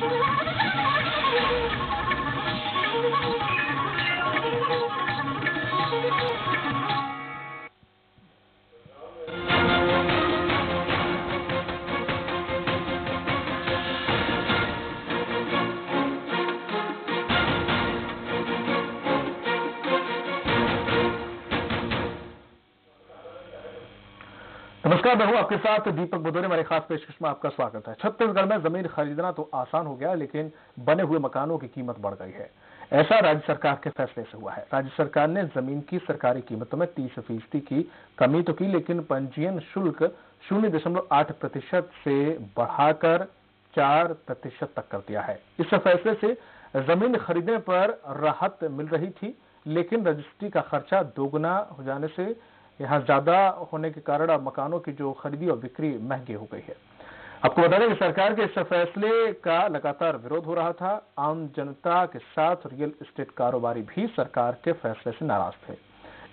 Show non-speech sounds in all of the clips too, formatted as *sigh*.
Thank *laughs* you. नमस्कार, मैं हूँ आपके साथ दीपक बुदोरे मेरे खास पेशकश में आपका स्वागत है। छत्तीसगढ़ में ज़मीन खरीदना तो आसान हो गया, लेकिन बने हुए मकानों की कीमत बढ़ गई है। ऐसा राज्य सरकार के फैसले से हुआ है। राज्य सरकार ने ज़मीन की सरकारी कीमतों में तीस फ़ीसदी की कमी तो की, लेकिन पंजीयन शुल्क शून्य दशमलव आठ प्रतिशत से बढ़ाकर चार प्रतिशत तक कर दिया है। इस फैसले से ज़मीन खरीदने पर राहत मिल रही थी, लेकिन रजिस्ट्री का खर्चा दोगुना हो जाने से यहाँ ज़्यादा होने के कारण अब मकानों की जो खरीदी और बिक्री महँगी हो गई है। आपको बता दें कि सरकार के इस फैसले का लगातार विरोध हो रहा था। आम जनता के साथ रियल एस्टेट कारोबारी भी सरकार के फैसले से नाराज़ थे।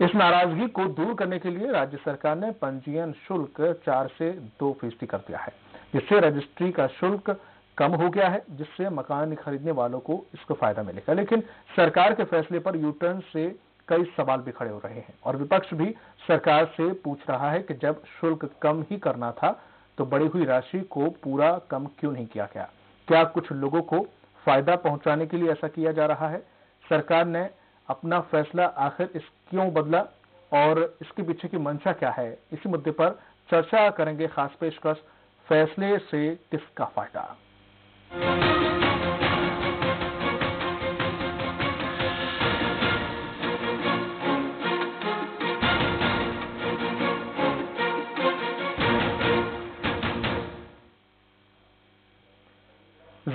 इस नाराज़गी को दूर करने के लिए राज्य सरकार ने पंजीयन शुल्क चार से दो फ़ीसदी कर दिया है, जिससे रजिस्ट्री का शुल्क कम हो गया है, जिससे मकान खरीदने वालों को इसको फ़ायदा मिलेगा। लेकिन सरकार के फैसले पर यूटर्न से कई सवाल भी खड़े हो रहे हैं। और विपक्ष भी सरकार से पूछ रहा है कि जब शुल्क कम ही करना था तो बड़ी हुई राशि को पूरा कम क्यों नहीं किया गया? क्या कुछ लोगों को फ़ायदा पहुँचाने के लिए ऐसा किया जा रहा है? सरकार ने अपना फैसला आखिर इस क्यों बदला? और इसके पीछे की मंशा क्या है? इसी मुद्दे पर चर्चा करेंगे खास पेशकश फैसले से किसका फ़ायदा?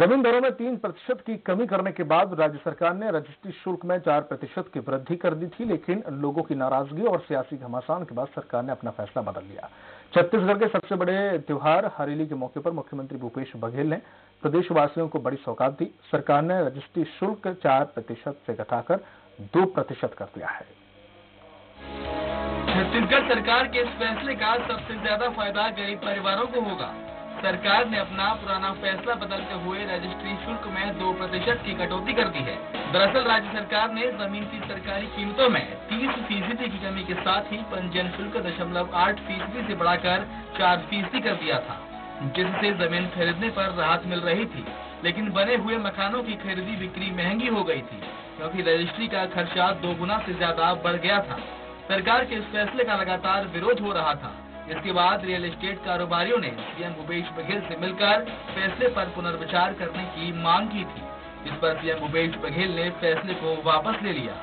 ज़मीन दरों में तीन प्रतिशत की कमी करने के बाद राज्य सरकार ने रजिस्ट्री शुल्क में चार प्रतिशत की वृद्धि कर दी थी, लेकिन लोगों की नाराज़गी और सियासी घमासान के बाद सरकार ने अपना फैसला बदल लिया। छत्तीसगढ़ के सबसे बड़े त्योहार हरेली के मौके पर मुख्यमंत्री भूपेश बघेल ने प्रदेशवासियों को बड़ी सौगात दी। सरकार ने रजिस्ट्री शुल्क चार प्रतिशत से घटाकर दो प्रतिशत कर दिया है। छत्तीसगढ़ सरकार के इस फैसले का सबसे ज़्यादा फ़ायदा गरीब परिवारों को होगा। सरकार ने अपना पुराना फैसला बदलते हुए रजिस्ट्री शुल्क में दो प्रतिशत की कटौती कर दी है। दरअसल राज्य सरकार ने ज़मीन की सरकारी कीमतों में तीस फ़ीसदी की कमी के साथ ही पंजीयन शुल्क दशमलव आठ फ़ीसदी ऐसी बढ़ाकर चार फ़ीसदी कर दिया था, जिससे ज़मीन खरीदने पर राहत मिल रही थी। लेकिन बने हुए मकानों की खरीदी बिक्री महँगी हो गई थी, क्योंकि रजिस्ट्री का खर्चा दो गुना से ज़्यादा बढ़ गया था। सरकार के इस फैसले का लगातार विरोध हो रहा था। इसके बाद रियल एस्टेट कारोबारियों ने सीएम भूपेश बघेल से मिलकर फैसले पर पुनर्विचार करने की मांग की थी इस पर सीएम भूपेश बघेल ने फैसले को वापस ले लिया।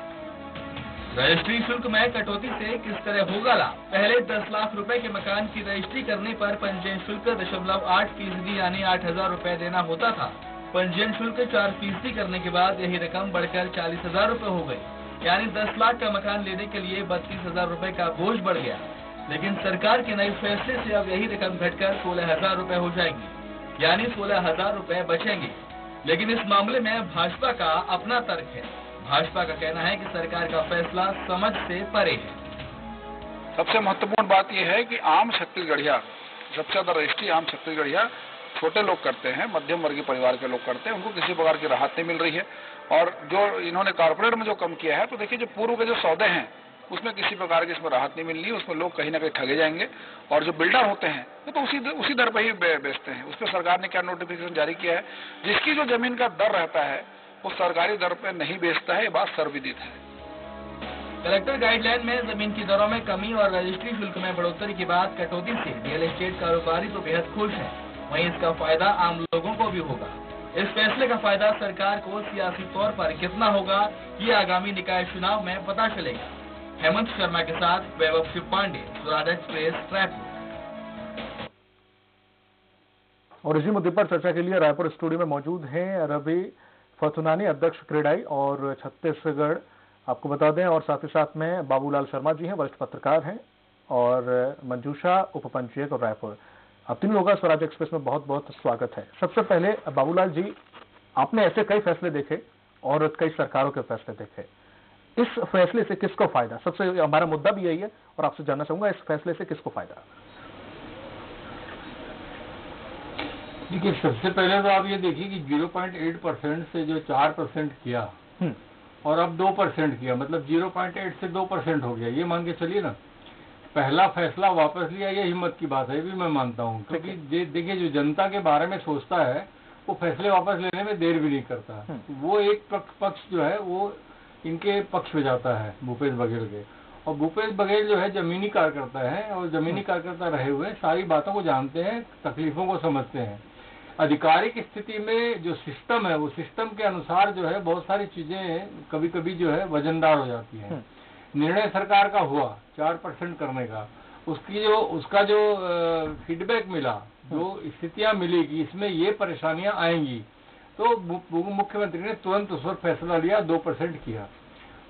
रजिस्ट्री शुल्क में कटौती से किस तरह होगा लाभ? पहले 10 लाख रुपए के मकान की रजिस्ट्री करने पर पंजीयन शुल्क दशमलव आठ फ़ीसदी यानी आठ हज़ार रूपए देना होता था। पंजीयन शुल्क चार फ़ीसदी करने के बाद यही रकम बढ़कर चालीस हज़ार रूपए हो गई। यानी दस लाख का मकान लेने के लिए बत्तीस हज़ार रूपए का बोझ बढ़ गया। लेकिन सरकार के नए फैसले से अब यही रकम घटकर सोलह हज़ार रूपए हो जाएगी। यानी सोलह हज़ार रूपए बचेंगे। लेकिन इस मामले में भाजपा का अपना तर्क है। भाजपा का कहना है कि सरकार का फैसला समझ से परे है। सबसे महत्वपूर्ण बात यह है कि आम छत्तीसगढ़िया, सबसे ज़्यादा रजिस्ट्री आम छत्तीसगढ़िया, छोटे लोग करते हैं, मध्यम वर्गीय परिवार के लोग करते हैं, उनको किसी प्रकार की राहत नहीं मिल रही है। और जो इन्होंने कारपोरेट में जो कम किया है तो देखिए जो पूर्व के जो सौदे हैं उसमें किसी प्रकार की इसमें राहत नहीं मिलनी, उसमें लोग कहीं ना कहीं ठगे जाएँगे। और जो बिल्डर होते हैं, वो तो उसी उसी दर पर ही बेचते हैं। उस पर सरकार ने क्या नोटिफिकेशन जारी किया है? जिसकी जो ज़मीन का दर रहता है, वो सरकारी दर पर नहीं बेचता है, ये बात सर्वविदित है। कलेक्टर गाइडलाइन में ज़मीन की दरों में कमी और रजिस्ट्री शुल्क में बढ़ोतरी के बाद कटौती से रियल एस्टेट कारोबारी तो बेहद खुश है। वहीं इसका फ़ायदा आम लोगों को भी होगा। इस फैसले का फ़ायदा सरकार को सियासी तौर पर कितना होगा, ये आगामी निकाय चुनाव में पता चलेगा। हेमंत शर्मा के साथ वैभव शिव पांडे स्वराज एक्सप्रेस रायपुर। और इसी मुद्दे पर चर्चा के लिए रायपुर स्टूडियो में मौजूद हैं रवि फतुनानी, अध्यक्ष क्रेडाई और छत्तीसगढ़। आपको बता दें और साथ ही साथ में बाबूलाल शर्मा जी हैं, वरिष्ठ पत्रकार हैं और मंजूषा उप और रायपुर। अब तीन लोगों का स्वराज एक्सप्रेस में बहुत बहुत स्वागत है। सबसे पहले बाबूलाल जी, आपने ऐसे कई फैसले देखे और कई सरकारों के फैसले देखे। इस फैसले से किसको फ़ायदा? सबसे हमारा मुद्दा भी यही है और आपसे जानना चाहूँगा इस फैसले से किसको फ़ायदा? देखिए सबसे पहले तो आप ये देखिए कि 0.8 परसेंट से जो 4 परसेंट किया हम्म, और अब 2 परसेंट किया मतलब 0.8 से 2 परसेंट हो गया ये मान के चलिए ना। पहला फैसला वापस लिया ये हिम्मत की बात है भी मैं मानता हूँ क्योंकि देखिए जो जनता के बारे में सोचता है वो फैसले वापस लेने में देर भी नहीं करता। हम्म। वो एक पक्ष जो है वो इनके पक्ष में जाता है भूपेश बघेल के। और भूपेश बघेल जो है जमीनी कार्यकर्ता है और जमीनी कार्यकर्ता रहे हुए सारी बातों को जानते हैं तकलीफों को समझते हैं। आधिकारिक स्थिति में जो सिस्टम है वो सिस्टम के अनुसार जो है बहुत सारी चीज़ें कभी कभी जो है वजनदार हो जाती है। निर्णय सरकार का हुआ चार परसेंट करने का। उसकी जो उसका जो फीडबैक मिला जो स्थितियाँ मिली कि इसमें ये परेशानियाँ आएँगी तो मुख्यमंत्री ने तुरंत उस पर फैसला लिया दो परसेंट किया।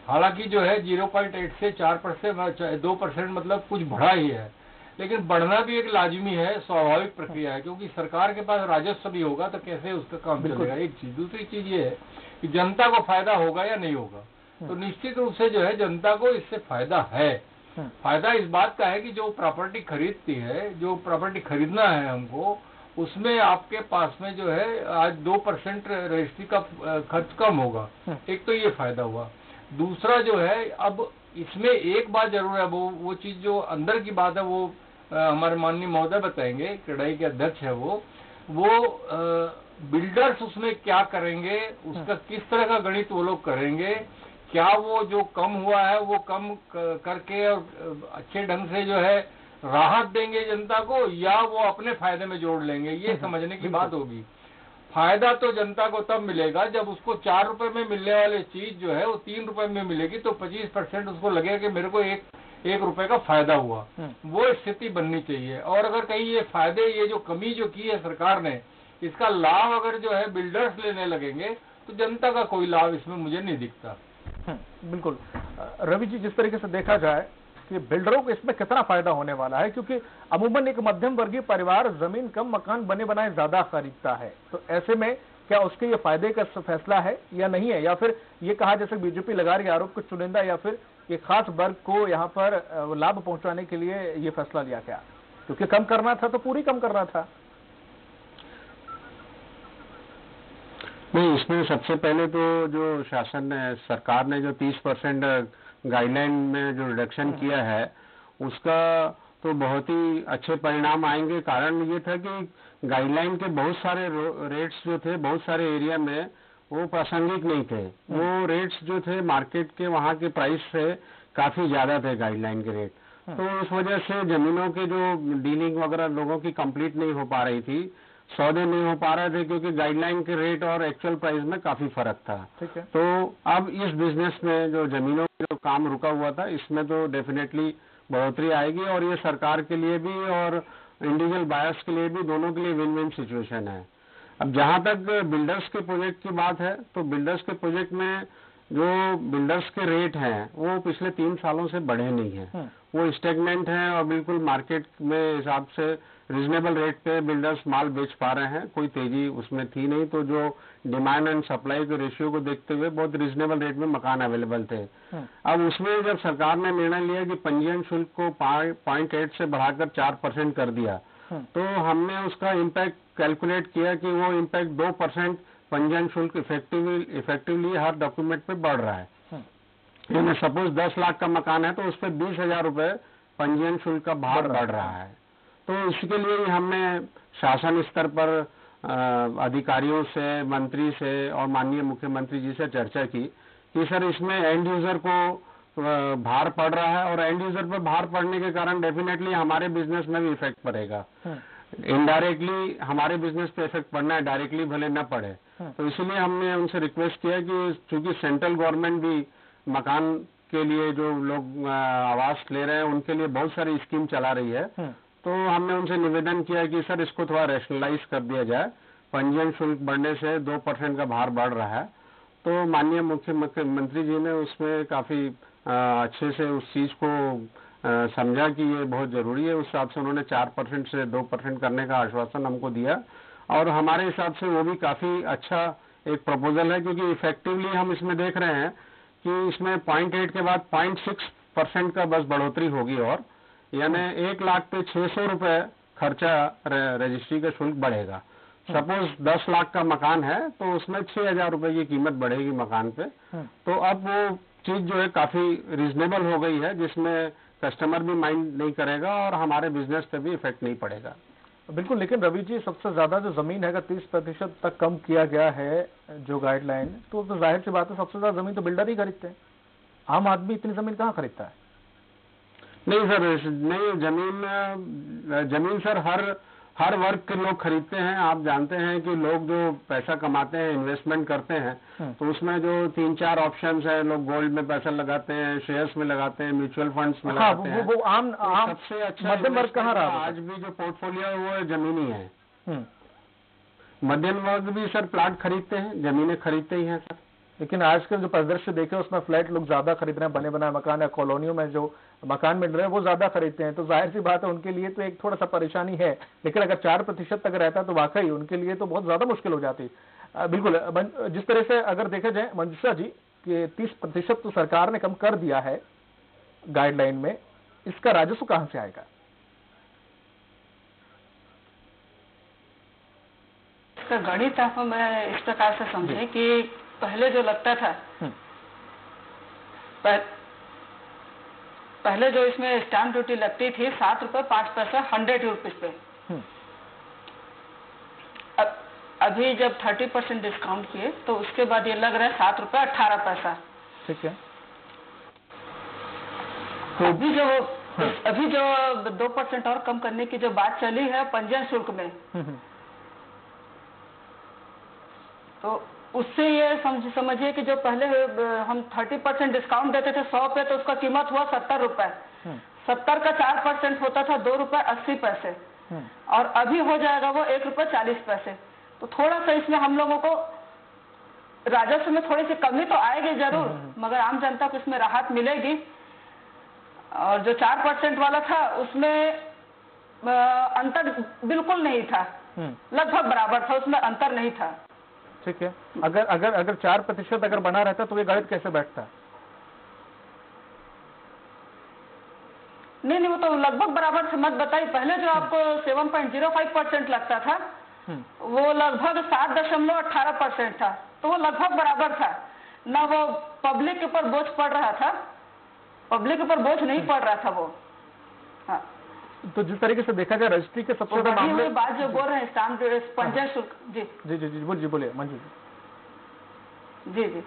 हालाँकि जो है 0.8 से चार परसेंट दो परसेंट मतलब कुछ बढ़ा ही है। लेकिन बढ़ना भी एक लाजमी है स्वाभाविक प्रक्रिया है क्योंकि सरकार के पास राजस्व भी होगा तो कैसे उसका काम। चलेगा? एक चीज़ दूसरी चीज़ ये है कि जनता को फ़ायदा होगा या नहीं होगा? तो निश्चित रूप से जो है जनता को इससे फ़ायदा है। हम्म, फ़ायदा इस बात का है कि जो प्रॉपर्टी खरीदती है जो प्रॉपर्टी खरीदना है हमको उसमें आपके पास में जो है आज दो परसेंट रजिस्ट्री का खर्च कम होगा। हम्म। एक तो ये फ़ायदा हुआ। दूसरा जो है अब इसमें एक बात ज़रूर है वो वो चीज़ जो अंदर की बात है वो हमारे माननीय महोदय बताएँगे कड़ाई के अध्यक्ष है वो। वो बिल्डर्स उसमें क्या करेंगे उसका किस तरह का गणित वो लोग करेंगे क्या वो जो कम हुआ है वो कम करके और अच्छे ढंग से जो है राहत देंगे जनता को या वो अपने फ़ायदे में जोड़ लेंगे ये *laughs* समझने की बात होगी। फ़ायदा तो जनता को तब मिलेगा जब उसको चार रुपए में मिलने वाली चीज़ जो है वो तीन रुपए में मिलेगी तो पच्चीस परसेंट उसको लगेगा कि मेरे को एक एक रुपए का फ़ायदा हुआ। हम्म। वो स्थिति बननी चाहिए। और अगर कहीं ये फ़ायदे ये जो कमी जो की है सरकार ने इसका लाभ अगर जो है बिल्डर्स लेने लगेंगे तो जनता का कोई लाभ इसमें मुझे नहीं दिखता। हम्म, बिल्कुल। रवि जी जिस तरीके से देखा जाए कि बिल्डरों को इसमें कितना फ़ायदा होने वाला है? क्योंकि अमूमन एक मध्यम वर्गीय परिवार, ज़मीन, कम मकान, बने बनाए ज़्यादा खरीदता है। तो ऐसे में क्या उसके ये फ़ायदे का फैसला है या नहीं है? या फिर ये कहा, जैसे बीजेपी लगा रही आरोप कुछ चुनिंदा, या फिर ये खास वर्ग को यहाँ पर लाभ पहुँचाने के लिए ये फैसला लिया गया क्योंकि कम करना था तो पूरी कम करना था। नहीं, इसमें सबसे पहले तो जो शासन ने, सरकार ने जो 30 परसेंट गाइडलाइन में जो रिडक्शन किया है। उसका तो बहुत ही अच्छे परिणाम आएँगे। कारण ये था कि गाइडलाइन के बहुत सारे रेट्स जो थे बहुत सारे एरिया में वो प्रासंगिक नहीं थे। वो रेट्स जो थे मार्केट के वहाँ के प्राइस से काफ़ी ज़्यादा थे गाइडलाइन के रेट तो उस वजह से जमीनों के जो डीलिंग वगैरह लोगों की कंप्लीट नहीं हो पा रही थी। सौदे नहीं हो पा रहे थे क्योंकि गाइडलाइन के रेट और एक्चुअल प्राइस में काफ़ी फ़र्क था। ठीक है। तो अब इस बिज़नेस में जो जमीनों जो काम रुका हुआ था इसमें तो डेफिनेटली बढ़ोतरी आएगी और ये सरकार के लिए भी और इंडिविजुअल बायर्स के लिए भी दोनों के लिए विन विन सिचुएशन है। अब जहाँ तक बिल्डर्स के प्रोजेक्ट की बात है तो बिल्डर्स के प्रोजेक्ट में जो बिल्डर्स के रेट हैं वो पिछले तीन सालों से बढ़े नहीं हैं। हम्म, वो स्टेगनेंट हैं और बिल्कुल मार्केट में हिसाब से रिजनेबल रेट पे बिल्डर्स माल बेच पा रहे हैं कोई तेज़ी उसमें थी नहीं तो जो डिमांड एंड सप्लाई के रेशियो को देखते हुए बहुत रीजनेबल रेट में मकान अवेलेबल थे। हम्म, अब उसमें जब सरकार ने निर्णय लिया कि पंजीयन शुल्क को पॉइंट एट से बढ़ाकर चार परसेंट कर दिया हम्म, तो हमने उसका इम्पैक्ट कैलकुलेट किया कि वो इम्पैक्ट दो परसेंट पंजीयन शुल्क इफेक्टिवली इफेक्टिवली हर डॉक्यूमेंट पे बढ़ रहा है। हम्म, यानी सपोज़ दस लाख का मकान है तो उस पर बीस हज़ार रूपए पंजीयन शुल्क का भार बढ़ रहा है। तो इसके लिए ही हमने शासन स्तर पर अधिकारियों से मंत्री से और माननीय मुख्यमंत्री जी से चर्चा की कि सर इसमें एंड यूज़र को भार पड़ रहा है और एंड यूज़र पर भार पड़ने के कारण डेफिनेटली हमारे बिज़नेस में भी इफ़ेक्ट पड़ेगा। इनडायरेक्टली हमारे बिज़नेस पे इफ़ेक्ट पड़ना है डायरेक्टली भले न पड़े। हम्म। तो इसीलिए हमने उनसे रिक्वेस्ट किया कि चूँकि सेंट्रल गवर्नमेंट भी मकान के लिए जो लोग आवास ले रहे हैं उनके लिए बहुत सारी स्कीम चला रही है। हम्म, तो हमने उनसे निवेदन किया कि सर, इसको थोड़ा रैशनलाइज कर दिया जाए। पंजीयन शुल्क बढ़ने से दो परसेंट का भार बढ़ रहा है। तो माननीय मुख्यमंत्री जी ने उसमें काफ़ी अच्छे से उस चीज़ को समझा कि ये बहुत ज़रूरी है। उस हिसाब से उन्होंने चार परसेंट से दो परसेंट करने का आश्वासन हमको दिया। और हमारे हिसाब से वो भी काफ़ी अच्छा एक प्रपोजल है, क्योंकि इफेक्टिवली हम इसमें देख रहे हैं कि इसमें पॉइंट एट के बाद पॉइंट सिक्स परसेंट का बस बढ़ोतरी होगी और यानी एक लाख पे छह सौ रुपए खर्चा रजिस्ट्री का शुल्क बढ़ेगा। सपोज़ दस लाख का मकान है तो उसमें छह हज़ार रुपए की कीमत बढ़ेगी मकान पे। हम्म। तो अब वो चीज़ जो है काफ़ी रिजनेबल हो गई है जिसमें कस्टमर भी माइंड नहीं करेगा और हमारे बिज़नेस पे भी इफ़ेक्ट नहीं पड़ेगा। बिल्कुल लेकिन रवि जी सबसे ज़्यादा जो ज़मीन है अगर तीस प्रतिशत तक कम किया गया है जो गाइडलाइन तो, तो ज़ाहिर सी बात है सबसे ज़्यादा ज़मीन तो बिल्डर ही खरीदते हैं। आम आदमी इतनी ज़मीन कहाँ खरीदता है? नहीं सर नहीं ज़मीन ज़मीन सर हर हर वर्ग के लोग खरीदते हैं। आप जानते हैं कि लोग जो पैसा कमाते हैं इन्वेस्टमेंट करते हैं हम्म। तो उसमें जो तीन चार ऑप्शंस हैं लोग गोल्ड में पैसा लगाते हैं शेयर्स में लगाते हैं म्यूचुअल फंड्स में हाँ वो लगाते हैं। वो, वो आम तो आम सबसे अच्छा मध्यम वर्ग कहाँ रहा आज भी जो पोर्टफोलियो है वो जमीनी है। हम्म। मध्यम वर्ग भी सर प्लाट खरीदते हैं जमीनें खरीदते ही हैं सर। लेकिन आजकल जो परिदृश्य देखे उसमें फ्लैट लोग ज़्यादा खरीद रहे हैं बने बनाए मकान या कॉलोनियों में जो मकान मिल रहे हैं वो ज़्यादा खरीदते हैं। तो ज़ाहिर सी बात है उनके लिए तो एक थोड़ा सा परेशानी है। लेकिन अगर चार प्रतिशत तक रहता तो वाकई उनके लिए तो बहुत ज़्यादा मुश्किल हो जाती। बिल्कुल जिस तरह से अगर देखा जाए मंजुषा जी कि तीस प्रतिशत तो सरकार ने कम कर दिया है गाइडलाइन में इसका राजस्व कहाँ से आएगा? इसका गणित आप मैं इस प्रकार से समझे कि पहले जो लगता था हम्म। पह, पहले जो इसमें स्टैंप ड्यूटी लगती थी सात रुपए पाँच पैसा हंड्रेड रुपीज़ पे हम्म। अब अभी जब थर्टी परसेंट डिस्काउंट किए तो उसके बाद ये लग रहा है सात रुपए अट्ठारह पैसा ठीक है तो अभी जो अभी जो दो परसेंट और कम करने की जो बात चली है पंजीयन शुल्क में हम्म। तो उससे ये समझ समझिए कि जो पहले हम थर्टी परसेंट डिस्काउंट देते थे सौ पे तो उसका कीमत हुआ सत्तर रुपए। हम्म, सत्तर का चार परसेंट होता था दो रुपए अस्सी पैसे। हम्म। और अभी हो जाएगा वो एक रुपए चालीस पैसे। तो थोड़ा सा इसमें हम लोगों को राजस्व में थोड़ी सी कमी तो आएगी ज़रूर मगर आम जनता को इसमें राहत मिलेगी। और जो चार परसेंट वाला था उसमें अंतर बिल्कुल नहीं था। हम्म। लगभग बराबर था उसमें अंतर नहीं था। ठीक है? अगर अगर अगर चार प्रतिशत अगर बना रहता तो ये गणित कैसे बैठता? है नहीं नहीं वो तो लगभग बराबर से मत बताइए। पहले जो आपको seven point zero five percent लगता था हम्म, वो लगभग सात दशमलव अठारह परसेंट था। तो वो लगभग बराबर था। ना वो पब्लिक के ऊपर बोझ पड़ रहा था। पब्लिक के ऊपर बोझ नहीं पड़ रहा था वो। हाँ। तो जिस तरीके से देखा जाए रजिस्ट्री के सबसे वो ज़्यादा मामले बात जो बोल रहे हैं स्टाम्प पंचायत शुल्क जी। जी जी जी बोलिए बोलिए मंजू जी। जी जी।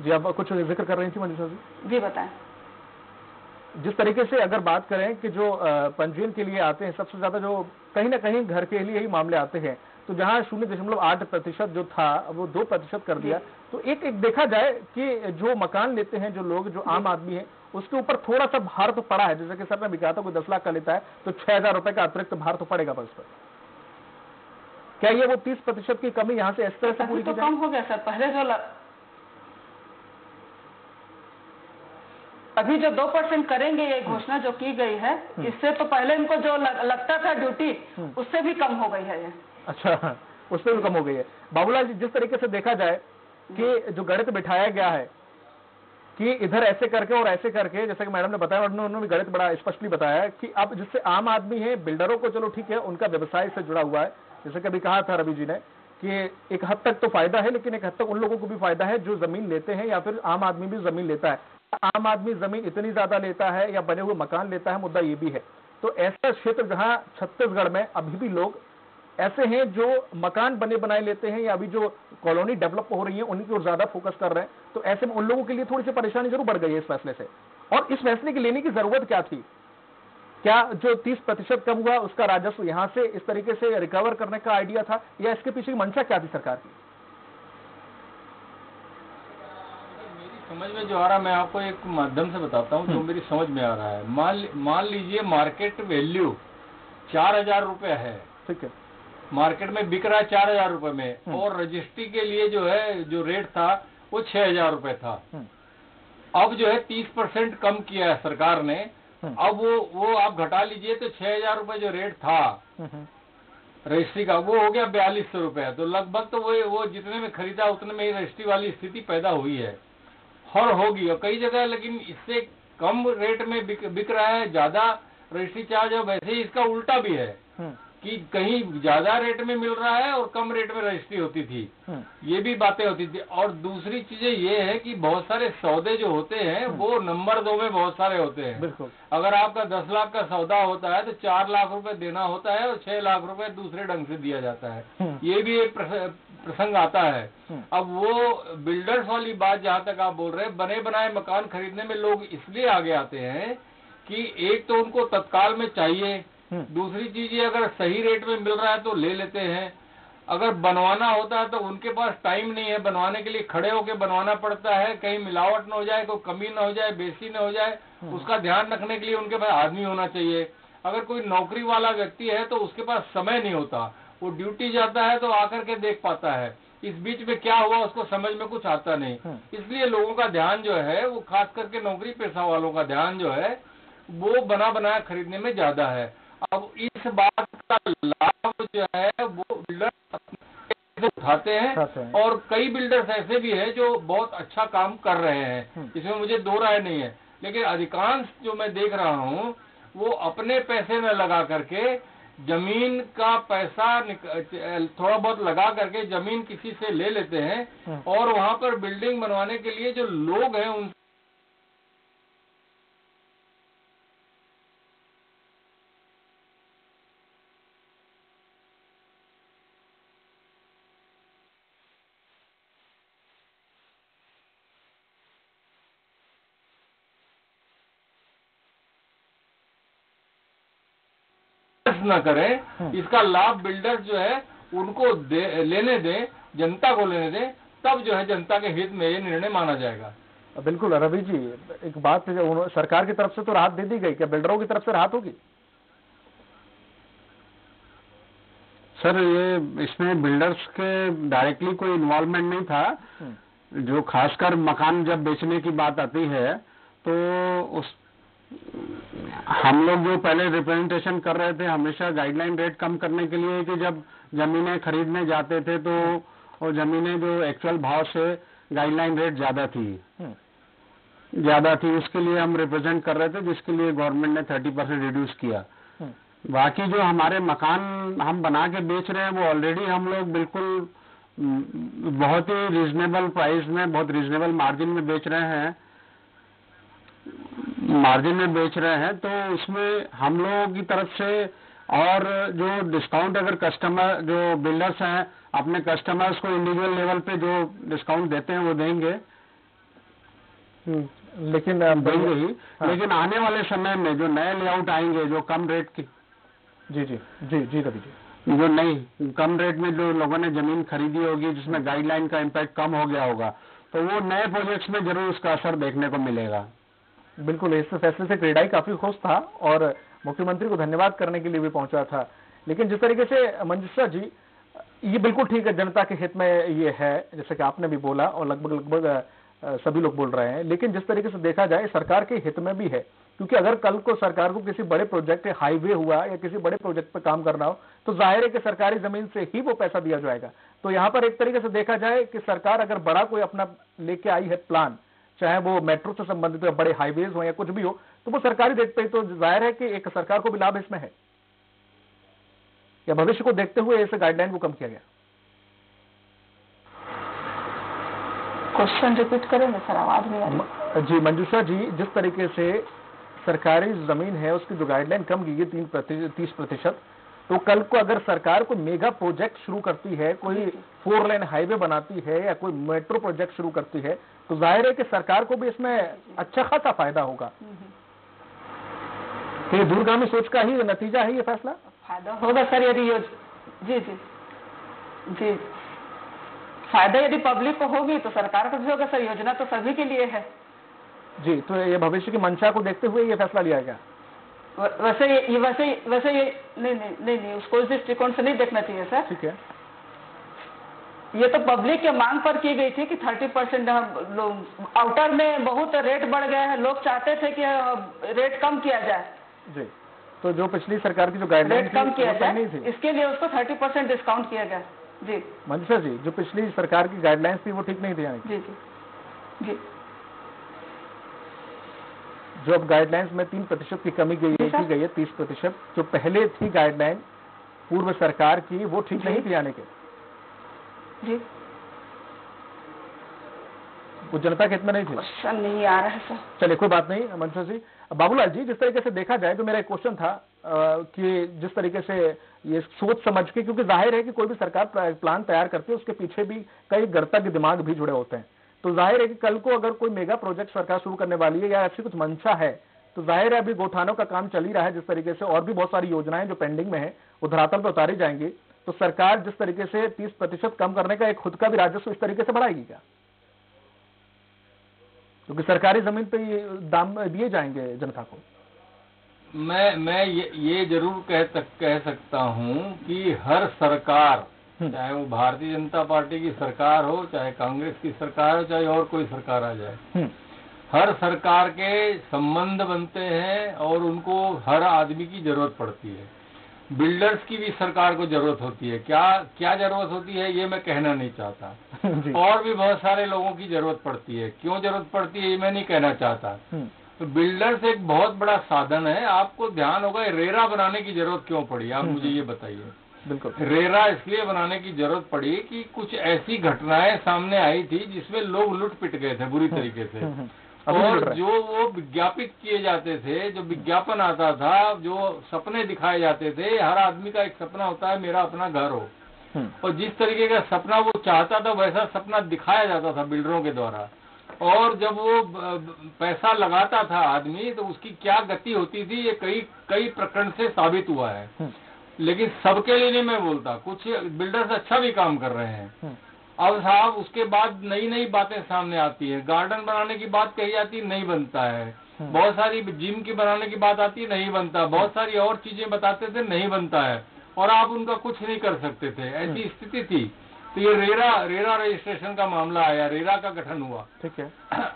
जी आप कुछ ज़िक्र कर रही थी मंजूषा जी? जी बताएँ। जिस तरीके से अगर बात करें कि जो पंजीयन के लिए आते हैं सबसे ज़्यादा जो कहीं ना कहीं घर के लिए ही मामले आते हैं तो जहाँ शून्य दशमलव आठ प्रतिशत जो था वो दो प्रतिशत कर दिया। तो एक एक देखा जाए कि जो मकान लेते हैं जो लोग जो आम आदमी है उसके ऊपर थोड़ा सा भार तो पड़ा है जैसे कि सर ने भी कहा था कोई दस लाख का लेता है तो छह हज़ार रुपए का अतिरिक्त भार तो पड़ेगा बस पर। क्या ये वो तीस प्रतिशत की कमी यहाँ से इस तरह से पूरी तो कम हो गया सर पहले जो अभी जो दो परसेंट करेंगे ये घोषणा जो की गई है इससे तो पहले इनको जो लग, लगता था ड्यूटी उससे भी कम हो गई है ये। अच्छा उससे भी कम हो गई है। बाबूलाल जी जिस तरीके से देखा जाए कि जो गणित बिठाया गया है कि इधर ऐसे करके और ऐसे करके, जैसे कि मैडम ने बताया और उन्होंने भी गणित बड़ा स्पष्टली बताया कि अब जिससे आम आदमी है, बिल्डरों को चलो ठीक है, उनका व्यवसाय से जुड़ा हुआ है। जैसे कभी कहा था रवि जी ने कि एक हद तक तो फ़ायदा है, लेकिन एक हद तक उन लोगों को भी फ़ायदा है जो ज़मीन लेते हैं या फिर आम आदमी भी ज़मीन लेता है। आम आदमी ज़मीन इतनी ज़्यादा लेता है या बने हुए मकान लेता है, मुद्दा ये भी है। तो ऐसा क्षेत्र जहाँ छत्तीसगढ़ में अभी भी लोग ऐसे हैं जो मकान बने बनाए लेते हैं या अभी जो कॉलोनी डेवलप हो रही है, उन्हीं की ओर ज़्यादा फोकस कर रहे हैं। तो ऐसे में उन लोगों के लिए थोड़ी सी परेशानी ज़रूर बढ़ गई है इस फैसले से। और इस फैसले की लेने की ज़रूरत क्या थी? क्या जो 30 प्रतिशत कम हुआ उसका राजस्व यहाँ से इस तरीके से रिकवर करने का आइडिया था या इसके पीछे की मंशा क्या थी सरकार की? मेरी समझ में जो आ रहा मैं आपको एक माध्यम से बताता हूँ जो मेरी समझ में आ रहा है। मान मान लीजिए मार्केट वैल्यू चार हज़ार रुपये है। ठीक है। मार्केट में बिक रहा है चार हज़ार रुपये में। और रजिस्ट्री के लिए जो है जो रेट था वो छह हज़ार रुपये था। हम्म। अब जो है तीस परसेंट कम किया है सरकार ने। हम्म। अब वो वो आप घटा लीजिए तो छह हज़ार रुपये जो रेट था हम्म, हम्म, रजिस्ट्री का वो हो गया बयालीस सौ रुपये तो लगभग तो वो वो जितने में खरीदा उतने में ही रजिस्ट्री वाली स्थिति पैदा हुई है। और होगी और कई जगह लेकिन इससे कम रेट में बिक, बिक रहा है ज़्यादा रजिस्ट्री चार्ज है वैसे ही इसका उल्टा भी है। कि कहीं ज़्यादा रेट में मिल रहा है और कम रेट में रजिस्ट्री होती थी हम्म। ये भी बातें होती थी और दूसरी चीज़ें ये है कि बहुत सारे सौदे जो होते हैं वो नंबर दो में बहुत सारे होते हैं अगर आपका दस लाख का सौदा होता है तो चार लाख रुपए देना होता है और छह लाख रुपए दूसरे ढंग से दिया जाता है हम्म। ये भी एक प्रसंग आता है हम्म। अब वो बिल्डर्स वाली बात जहाँ तक आप बोल रहे हैं बने बनाए मकान खरीदने में लोग इसलिए आगे आते हैं कि एक तो उनको तत्काल में चाहिए हम्म। दूसरी चीज़ ये अगर सही रेट में मिल रहा है तो ले लेते हैं। अगर बनवाना होता है तो उनके पास टाइम नहीं है। बनवाने के लिए खड़े होकर बनवाना पड़ता है। कहीं मिलावट न हो जाए कोई कमी न हो जाए बेसी न हो जाए उसका ध्यान रखने के लिए उनके पास आदमी होना चाहिए। अगर कोई नौकरी वाला व्यक्ति है तो उसके पास समय नहीं होता। वो ड्यूटी जाता है तो आकर के देख पाता है। इस बीच में क्या हुआ उसको समझ में कुछ आता नहीं। हम्म। इसलिए लोगों का ध्यान जो है वो खास करके नौकरी पेशा वालों का ध्यान जो है वो बना बनाया खरीदने में ज़्यादा है। अब इस बात का लाभ जो है वो बिल्डर उठाते हैं और कई बिल्डर्स ऐसे भी हैं जो बहुत अच्छा काम कर रहे हैं हम्म। इसमें मुझे दो राय नहीं है लेकिन अधिकांश जो मैं देख रहा हूँ वो अपने पैसे में लगा करके ज़मीन का पैसा थोड़ा बहुत लगा करके ज़मीन किसी से ले लेते हैं हम्म। और वहाँ पर बिल्डिंग बनवाने के लिए जो लोग हैं उन न करें हम्म। इसका लाभ बिल्डर्स जो है उनको दे, लेने दें जनता को लेने दें तब जो है जनता के हित में ये निर्णय माना जाएगा बिल्कुल रवि जी एक बात सरकार की तरफ़ से तो राहत दे दी गई क्या बिल्डरों की तरफ़ से राहत होगी सर ये इसमें बिल्डर्स के डायरेक्टली कोई इन्वॉल्वमेंट नहीं था हम्म। जो खासकर मकान जब बेचने की बात आती है तो उस हम लोग जो पहले रिप्रेजेंटेशन कर रहे थे हमेशा गाइडलाइन रेट कम करने के लिए कि जब जमीनें खरीदने जाते थे तो वो जमीनें जो एक्चुअल भाव से गाइडलाइन रेट ज़्यादा थी हम्म। ज़्यादा थी उसके लिए हम रिप्रेजेंट कर रहे थे जिसके लिए गवर्नमेंट ने थर्टी परसेंट रिड्यूस किया हम्म। बाकी जो हमारे मकान हम बना के बेच रहे हैं वो ऑलरेडी हम लोग बिल्कुल बहुत ही रीजनेबल प्राइस में बहुत रीजनेबल मार्जिन में बेच रहे हैं मार्जिन में बेच रहे हैं तो उसमें हम लोगों की तरफ़ से और जो डिस्काउंट अगर कस्टमर जो बिल्डर्स हैं अपने कस्टमर्स को इंडिविजुअल लेवल पे जो डिस्काउंट देते हैं वो देंगे। हम्म, लेकिन देंगे ही। हाँ। लेकिन आने वाले समय में जो नए लेआउट आएँगे जो कम रेट की जी जी जी जी रवि जी। जो नहीं कम रेट में जो लोगों ने ज़मीन खरीदी होगी जिसमें गाइडलाइन का इम्पैक्ट कम हो गया होगा तो वो नए प्रोजेक्ट्स में ज़रूर उसका असर देखने को मिलेगा। बिल्कुल, इस फैसले से क्रेडाई काफ़ी खुश था और मुख्यमंत्री को धन्यवाद करने के लिए भी पहुँचा था। लेकिन जिस तरीके से मंजुषा जी, ये बिल्कुल ठीक है, जनता के हित में ये है, जैसे कि आपने भी बोला और लगभग लगभग सभी लोग बोल रहे हैं। लेकिन जिस तरीके से देखा जाए, सरकार के हित में भी है। क्योंकि अगर कल को सरकार को किसी बड़े प्रोजेक्ट, हाईवे हुआ या किसी बड़े प्रोजेक्ट पर काम करना हो तो ज़ाहिर है कि सरकारी ज़मीन से ही वो पैसा दिया जाएगा। तो यहाँ पर एक तरीके से देखा जाए कि सरकार अगर बड़ा कोई अपना लेके आई है प्लान चाहे वो मेट्रो से संबंधित हो बड़े हाईवेज हो या कुछ भी हो तो वो सरकारी पे ही तो ज़ाहिर है कि एक सरकार को भी लाभ इसमें है। या भविष्य को देखते हुए इस गाइडलाइन को कम किया गया। क्वेश्चन रिपीट करेंगे सर आवाज़ नहीं आ रही। जी मंजूषा जी जिस तरीके से सरकारी ज़मीन है उसकी जो गाइडलाइन कम की गई तीन तीस प्रतिशत तो कल को अगर सरकार कोई मेगा प्रोजेक्ट शुरू करती है कोई फोर लेन हाईवे बनाती है या कोई मेट्रो प्रोजेक्ट शुरू करती है तो ज़ाहिर है कि सरकार को भी इसमें अच्छा खासा फ़ायदा होगा। तो ये दूरगामी सोच का ही नतीजा है ये फैसला? फ़ायदा होगा सर यदि जी जी। जी। फ़ायदा यदि पब्लिक को होगी तो सरकार को भी होगा सर योजना तो सभी के लिए है। जी तो ये भविष्य की मंशा को देखते हुए ये फैसला लिया गया। वैसे ये वैसे वैसे ये नहीं नहीं नहीं नहीं उसको इस दृष्टिकोण से नहीं देखना चाहिए सर। ठीक है। ये तो पब्लिक के मांग पर की गई थी कि थर्टी परसेंट आउटर में बहुत रेट बढ़ गया है। लोग चाहते थे कि रेट कम किया जाए। जी। तो जो पिछली सरकार की जो गाइडलाइन रेट कम किया नहीं जाए इसके लिए उसको थर्टी परसेंट डिस्काउंट किया गया। जी। मंजूषा जी जो पिछली सरकार की गाइडलाइंस थी वो ठीक नहीं थी जी जी। जी। जो अब गाइडलाइंस में तीन प्रतिशत की कमी गई है की गई है तीस प्रतिशत जो पहले थी गाइडलाइन पूर्व सरकार की वो ठीक नहीं थी आने के। जी। वो जनता के में नहीं थी। क्वेश्चन नहीं आ रहा है सर। चलिए कोई बात नहीं मनसा जी। बाबूलाल जी जिस तरीके से देखा जाए तो मेरा एक क्वेश्चन था अ, कि जिस तरीके से ये सोच समझ के क्योंकि ज़ाहिर है कि कोई भी सरकार प्लान तैयार करती है उसके पीछे भी कई गणतज्ञ दिमाग भी जुड़े होते हैं। तो ज़ाहिर है कि कल को अगर कोई मेगा प्रोजेक्ट सरकार शुरू करने वाली है या ऐसी कुछ मंशा है तो ज़ाहिर है अभी गोठानों का काम चल ही रहा है जिस तरीके से और भी बहुत सारी योजनाएँ जो पेंडिंग में है वो धरातल पर उतारी जाएँगी तो सरकार जिस तरीके से तीस प्रतिशत कम करने का एक खुद का भी राजस्व इस तरीके से बढ़ाएगी क्या क्योंकि सरकारी ज़मीन पे दाम दिए जाएँगे जनता को मैं मैं ये, ये ज़रूर कह तक कह सकता हूँ कि हर सरकार। *laughs* चाहे वो भारतीय जनता पार्टी की सरकार हो चाहे कांग्रेस की सरकार हो चाहे और कोई सरकार आ जाए। हम्म, हर सरकार के संबंध बनते हैं और उनको हर आदमी की ज़रूरत पड़ती है। बिल्डर्स की भी सरकार को ज़रूरत होती है। क्या क्या ज़रूरत होती है ये मैं कहना नहीं चाहता। *laughs* और भी बहुत सारे लोगों की ज़रूरत पड़ती है। क्यों ज़रूरत पड़ती है ये मैं नहीं कहना चाहता। हम्म, तो बिल्डर्स एक बहुत बड़ा साधन है। आपको ध्यान होगा रेरा बनाने की ज़रूरत क्यों पड़ी? आप मुझे ये बताइए। बिल्कुल। रेरा इसलिए बनाने की ज़रूरत पड़ी कि कुछ ऐसी घटनाएँ सामने आई थी जिसमें लोग लुट पिट गए थे बुरी तरीके से। हम्म, हम्म, और जो वो विज्ञापित किए जाते थे जो विज्ञापन आता था जो सपने दिखाए जाते थे हर आदमी का एक सपना होता है मेरा अपना घर हो। हम्म, और जिस तरीके का सपना वो चाहता था वैसा सपना दिखाया जाता था बिल्डरों के द्वारा। और जब वो पैसा लगाता था आदमी तो उसकी क्या गति होती थी ये कई कई प्रकरण से साबित हुआ है। हम्म, लेकिन सबके लिए नहीं मैं बोलता। कुछ बिल्डर्स अच्छा भी काम कर रहे हैं। हम्म, अब साहब उसके बाद नई नई बातें सामने आती है। गार्डन बनाने की बात कही जाती है नहीं बनता है। हम्म। बहुत सारी जिम की बनाने की बात आती है नहीं बनता। बहुत सारी और चीज़ें बताते थे नहीं बनता है। और आप उनका कुछ नहीं कर सकते थे। ऐसी स्थिति थी। तो ये रेरा रेरा रजिस्ट्रेशन का मामला आया रेरा का गठन हुआ। ठीक है।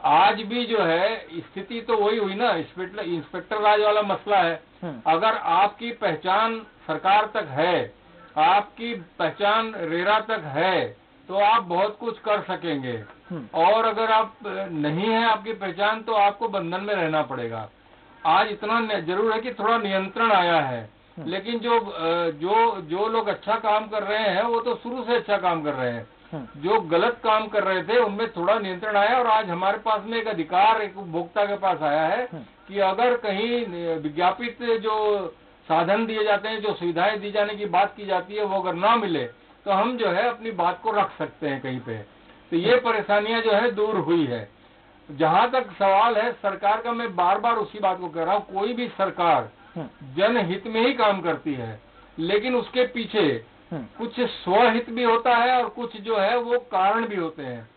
आज भी जो है स्थिति तो वही हुई ना इंस्पेक्टर इंस्पेक्टर राज वाला मसला है। हम्म, अगर आपकी पहचान सरकार तक है आपकी पहचान रेरा तक है तो आप बहुत कुछ कर सकेंगे। हम्म, और अगर आप नहीं है आपकी पहचान तो आपको बंधन में रहना पड़ेगा। आज इतना ज़रूर है कि थोड़ा नियंत्रण आया है। लेकिन जो जो जो लोग अच्छा काम कर रहे हैं वो तो शुरू से अच्छा काम कर रहे हैं। हम्म, जो गलत काम कर रहे थे उनमें थोड़ा नियंत्रण आया और आज हमारे पास में एक अधिकार एक उपभोक्ता के पास आया है हम्म। कि अगर कहीं विज्ञापित जो साधन दिए जाते हैं जो सुविधाएँ दी जाने की बात की जाती है वो अगर ना मिले तो हम जो है अपनी बात को रख सकते हैं कहीं पे। तो ये परेशानियाँ जो है दूर हुई है। जहाँ तक सवाल है सरकार का मैं बार बार उसी बात को कह रहा हूँ कोई भी सरकार जनहित में ही काम करती है। लेकिन उसके पीछे कुछ स्वहित भी होता है और कुछ जो है वो कारण भी होते हैं।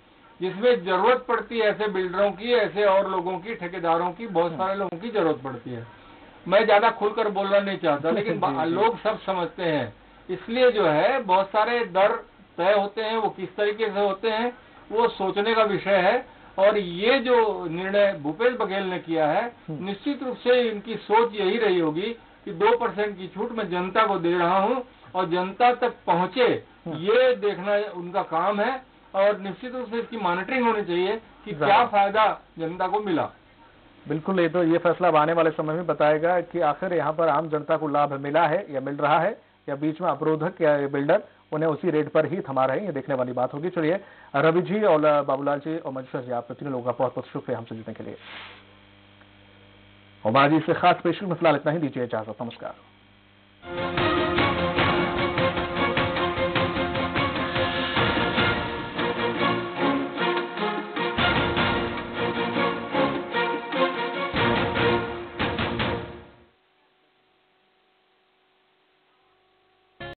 जिसमें ज़रूरत पड़ती है ऐसे बिल्डरों की ऐसे और लोगों की ठेकेदारों की बहुत सारे लोगों की ज़रूरत पड़ती है। मैं ज़्यादा खुलकर बोलना नहीं चाहता लेकिन। *laughs* लोग सब समझते हैं। इसलिए जो है बहुत सारे दर तय होते हैं वो किस तरीके से होते हैं वो सोचने का विषय है। और ये जो निर्णय भूपेश बघेल ने किया है निश्चित रूप से इनकी सोच यही रही होगी कि दो परसेंट की छूट मैं जनता को दे रहा हूँ और जनता तक पहुँचे ये देखना उनका काम है और निश्चित रूप से इसकी मॉनिटरिंग होनी चाहिए कि क्या फ़ायदा जनता को मिला। बिल्कुल ये तो ये फैसला अब आने वाले समय में बताएगा कि आखिर यहाँ पर आम जनता को लाभ मिला है या मिल रहा है या बीच में अवरोधक ये बिल्डर उन्हें उसी रेट पर ही थमा रहे हैं। ये देखने वाली बात होगी। चलिए, रवि जी और बाबूलाल जी और मंजूषा जी, आप तीनों लोगों का बहुत बहुत शुक्रिया हमसे जुड़ने के लिए। और बाजी से खास स्पेशल मसला इतना ही दीजिए इजाज़त। नमस्कार।